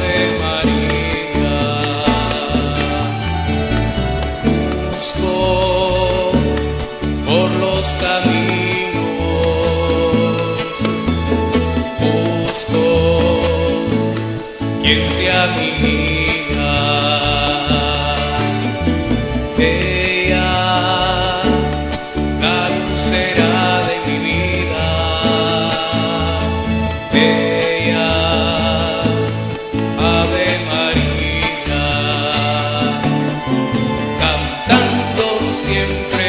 De Marita, busco por los caminos, busco quien se adivina ella, la lucera de mi vida, siempre.